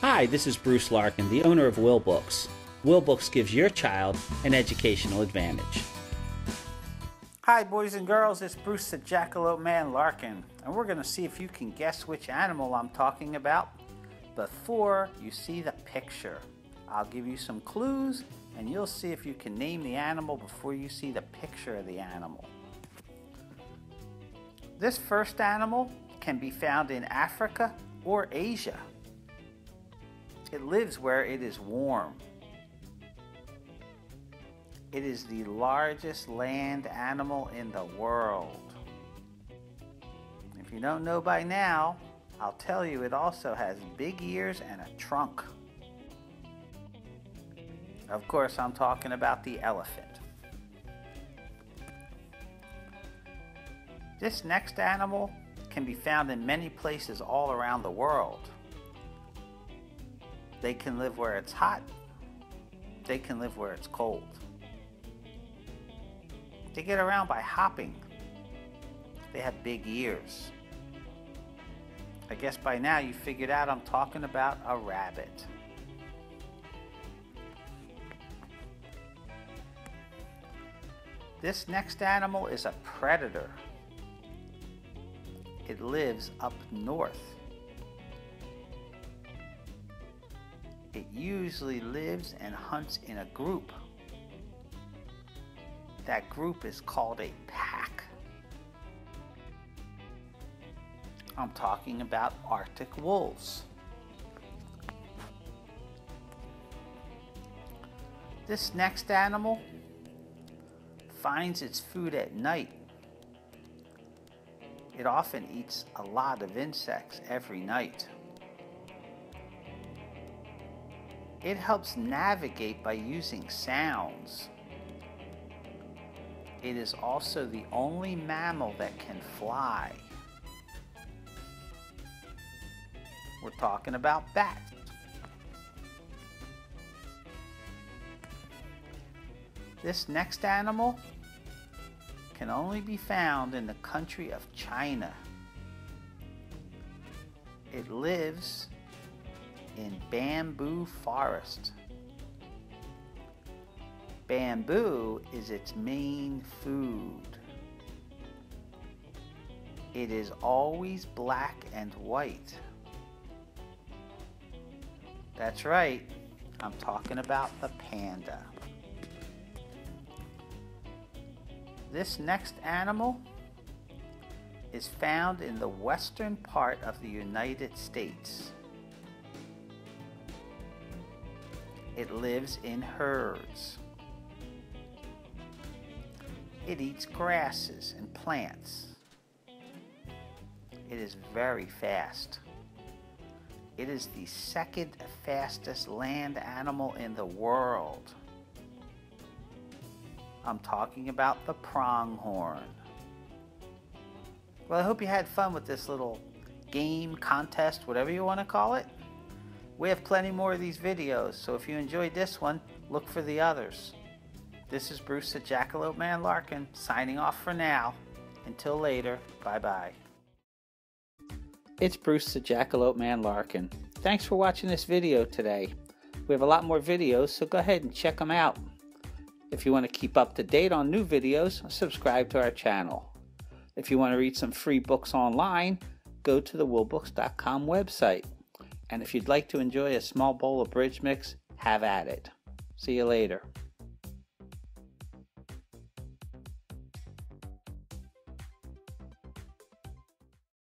Hi, this is Bruce Larkin, the owner of Wilbooks. Will Books gives your child an educational advantage. Hi, boys and girls, it's Bruce the Jackalope Man Larkin, and we're going to see if you can guess which animal I'm talking about before you see the picture. I'll give you some clues, and you'll see if you can name the animal before you see the picture of the animal. This first animal can be found in Africa or Asia. It lives where it is warm. It is the largest land animal in the world. If you don't know by now, I'll tell you it also has big ears and a trunk. Of course, I'm talking about the elephant. This next animal can be found in many places all around the world. They can live where it's hot. They can live where it's cold. They get around by hopping. They have big ears. I guess by now you figured out I'm talking about a rabbit. This next animal is a predator. It lives up north. It usually lives and hunts in a group. That group is called a pack. I'm talking about Arctic wolves. This next animal finds its food at night. It often eats a lot of insects every night. It helps navigate by using sounds. It is also the only mammal that can fly. We're talking about bats. This next animal can only be found in the country of China. It lives bamboo forest. Bamboo is its main food. It is always black and white. That's right, I'm talking about the panda. This next animal is found in the western part of the United States. It lives in herds. It eats grasses and plants. It is very fast. It is the second fastest land animal in the world. I'm talking about the pronghorn. Well, I hope you had fun with this little game, contest, whatever you want to call it. We have plenty more of these videos, so if you enjoyed this one, look for the others. This is Bruce the Jackalope Man Larkin, signing off for now. Until later, bye-bye. It's Bruce the Jackalope Man Larkin. Thanks for watching this video today. We have a lot more videos, so go ahead and check them out. If you want to keep up to date on new videos, subscribe to our channel. If you want to read some free books online, go to the wilbooks.com website. And if you'd like to enjoy a small bowl of bridge mix, have at it. See you later.